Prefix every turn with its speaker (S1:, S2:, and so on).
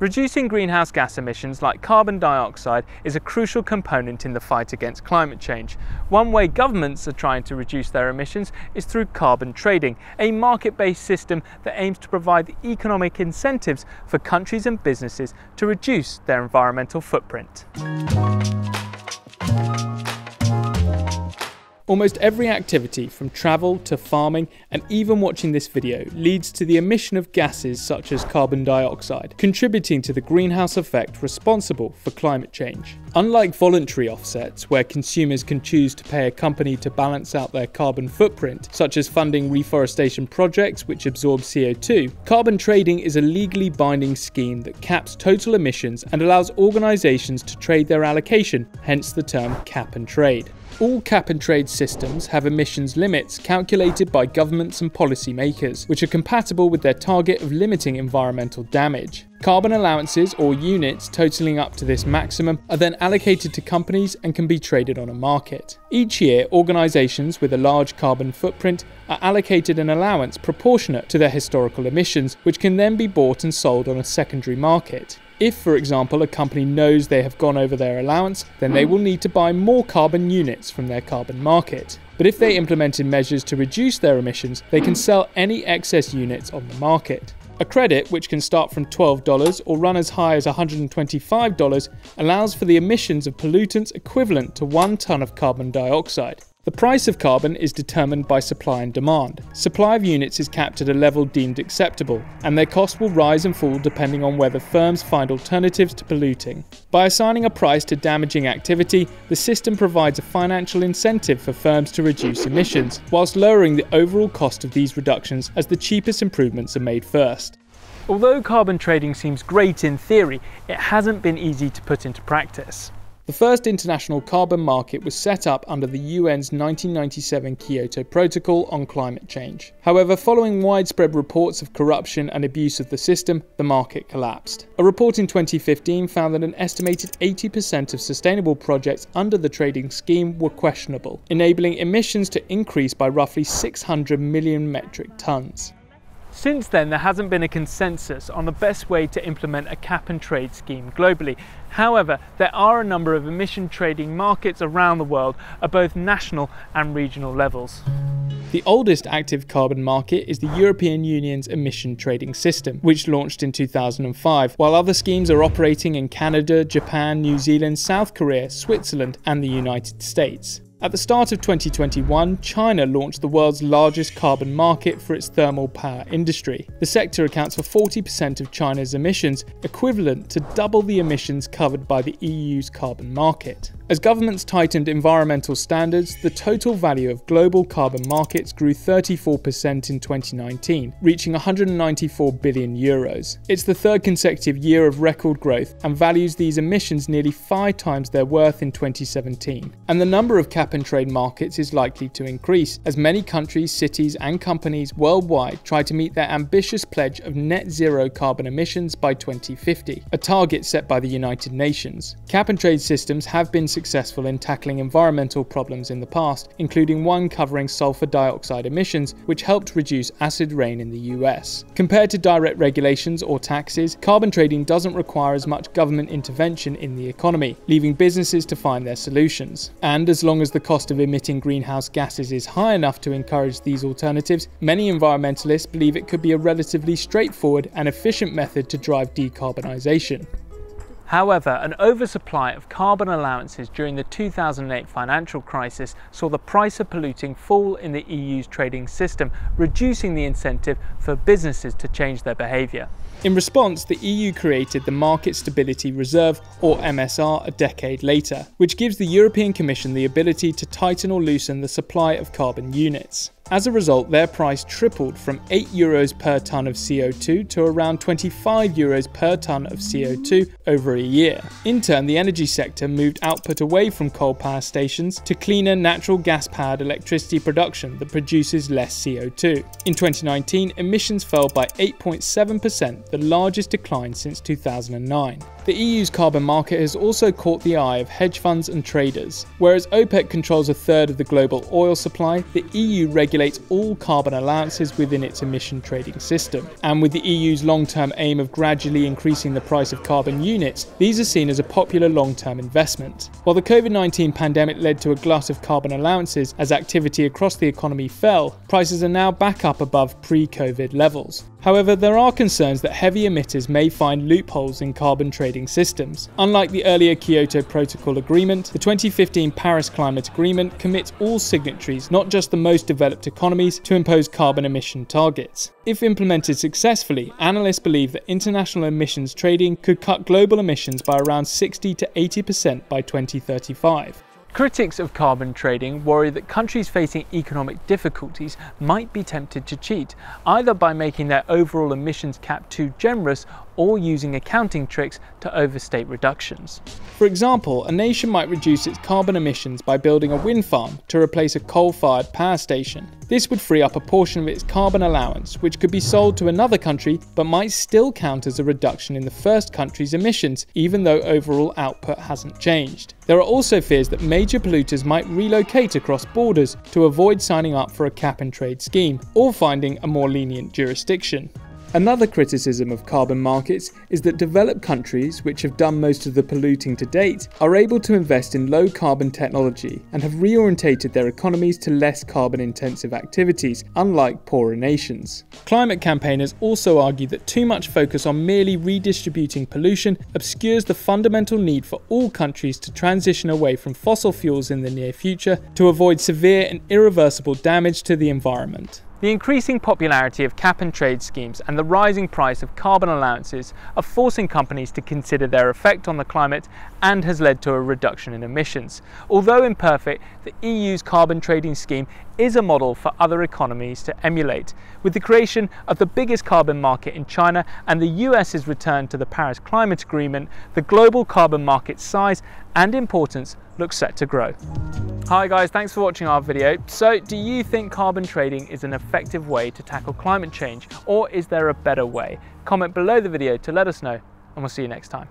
S1: Reducing greenhouse gas emissions like carbon dioxide is a crucial component in the fight against climate change. One way governments are trying to reduce their emissions is through carbon trading, a market-based system that aims to provide economic incentives for countries and businesses to reduce their environmental footprint. Almost every activity, from travel to farming and even watching this video, leads to the emission of gases such as carbon dioxide, contributing to the greenhouse effect responsible for climate change. Unlike voluntary offsets, where consumers can choose to pay a company to balance out their carbon footprint, such as funding reforestation projects which absorb CO2, carbon trading is a legally binding scheme that caps total emissions and allows organisations to trade their allocation, hence the term cap and trade. All cap and trade systems have emissions limits calculated by governments and policymakers, which are compatible with their target of limiting environmental damage. Carbon allowances or units totaling up to this maximum are then allocated to companies and can be traded on a market. Each year, organisations with a large carbon footprint are allocated an allowance proportionate to their historical emissions, which can then be bought and sold on a secondary market. If, for example, a company knows they have gone over their allowance, then they will need to buy more carbon units from their carbon market. But if they implemented measures to reduce their emissions, they can sell any excess units on the market. A credit, which can start from $12 or run as high as $125, allows for the emissions of pollutants equivalent to one tonne of carbon dioxide. The price of carbon is determined by supply and demand. Supply of units is capped at a level deemed acceptable, and their cost will rise and fall depending on whether firms find alternatives to polluting. By assigning a price to damaging activity, the system provides a financial incentive for firms to reduce emissions, whilst lowering the overall cost of these reductions as the cheapest improvements are made first. Although carbon trading seems great in theory, it hasn't been easy to put into practice. The first international carbon market was set up under the UN's 1997 Kyoto Protocol on climate change. However, following widespread reports of corruption and abuse of the system, the market collapsed. A report in 2015 found that an estimated 80% of sustainable projects under the trading scheme were questionable, enabling emissions to increase by roughly 600 million metric tons. Since then, there hasn't been a consensus on the best way to implement a cap and trade scheme globally. However, there are a number of emission trading markets around the world at both national and regional levels. The oldest active carbon market is the European Union's emission trading system, which launched in 2005, while other schemes are operating in Canada, Japan, New Zealand, South Korea, Switzerland, and the United States. At the start of 2021, China launched the world's largest carbon market for its thermal power industry. The sector accounts for 40% of China's emissions, equivalent to double the emissions covered by the EU's carbon market. As governments tightened environmental standards, the total value of global carbon markets grew 34% in 2019, reaching 194 billion euros. It's the third consecutive year of record growth and values these emissions nearly five times their worth in 2017. And the number of cap and trade markets is likely to increase as many countries, cities, and companies worldwide try to meet their ambitious pledge of net zero carbon emissions by 2050, a target set by the United Nations. Cap and trade systems have been successful in tackling environmental problems in the past, including one covering sulfur dioxide emissions, which helped reduce acid rain in the US. Compared to direct regulations or taxes, carbon trading doesn't require as much government intervention in the economy, leaving businesses to find their solutions. And as long as the cost of emitting greenhouse gases is high enough to encourage these alternatives, many environmentalists believe it could be a relatively straightforward and efficient method to drive decarbonisation. However, an oversupply of carbon allowances during the 2008 financial crisis saw the price of polluting fall in the EU's trading system, reducing the incentive for businesses to change their behaviour. In response, the EU created the Market Stability Reserve, or MSR, a decade later, which gives the European Commission the ability to tighten or loosen the supply of carbon units. As a result, their price tripled from 8 euros per tonne of CO2 to around 25 euros per tonne of CO2 over a year. In turn, the energy sector moved output away from coal power stations to cleaner natural gas powered electricity production that produces less CO2. In 2019, emissions fell by 8.7%, the largest decline since 2009. The EU's carbon market has also caught the eye of hedge funds and traders. Whereas OPEC controls a third of the global oil supply, the EU regulates all carbon allowances within its emission trading system. And with the EU's long term aim of gradually increasing the price of carbon units, these are seen as a popular long term investment. While the COVID 19 pandemic led to a glut of carbon allowances as activity across the economy fell, prices are now back up above pre COVID levels. However, there are concerns that heavy emitters may find loopholes in carbon trading systems. Unlike the earlier Kyoto Protocol Agreement, the 2015 Paris Climate Agreement commits all signatories, not just the most developed economies, to impose carbon emission targets. If implemented successfully, analysts believe that international emissions trading could cut global emissions by around 60 to 80% by 2035. Critics of carbon trading worry that countries facing economic difficulties might be tempted to cheat, either by making their overall emissions cap too generous or using accounting tricks to overstate reductions. For example, a nation might reduce its carbon emissions by building a wind farm to replace a coal-fired power station. This would free up a portion of its carbon allowance, which could be sold to another country but might still count as a reduction in the first country's emissions, even though overall output hasn't changed. There are also fears that major polluters might relocate across borders to avoid signing up for a cap and trade scheme or finding a more lenient jurisdiction. Another criticism of carbon markets is that developed countries, which have done most of the polluting to date, are able to invest in low carbon technology and have reorientated their economies to less carbon intensive activities, unlike poorer nations. Climate campaigners also argue that too much focus on merely redistributing pollution obscures the fundamental need for all countries to transition away from fossil fuels in the near future to avoid severe and irreversible damage to the environment. The increasing popularity of cap and trade schemes and the rising price of carbon allowances are forcing companies to consider their effect on the climate and has led to a reduction in emissions. Although imperfect, the EU's carbon trading scheme is a model for other economies to emulate. With the creation of the biggest carbon market in China and the US's return to the Paris Climate Agreement, the global carbon market size and importance looks set to grow. Hi guys, thanks for watching our video. So do you think carbon trading is an effective way to tackle climate change or is there a better way? Comment below the video to let us know and we'll see you next time.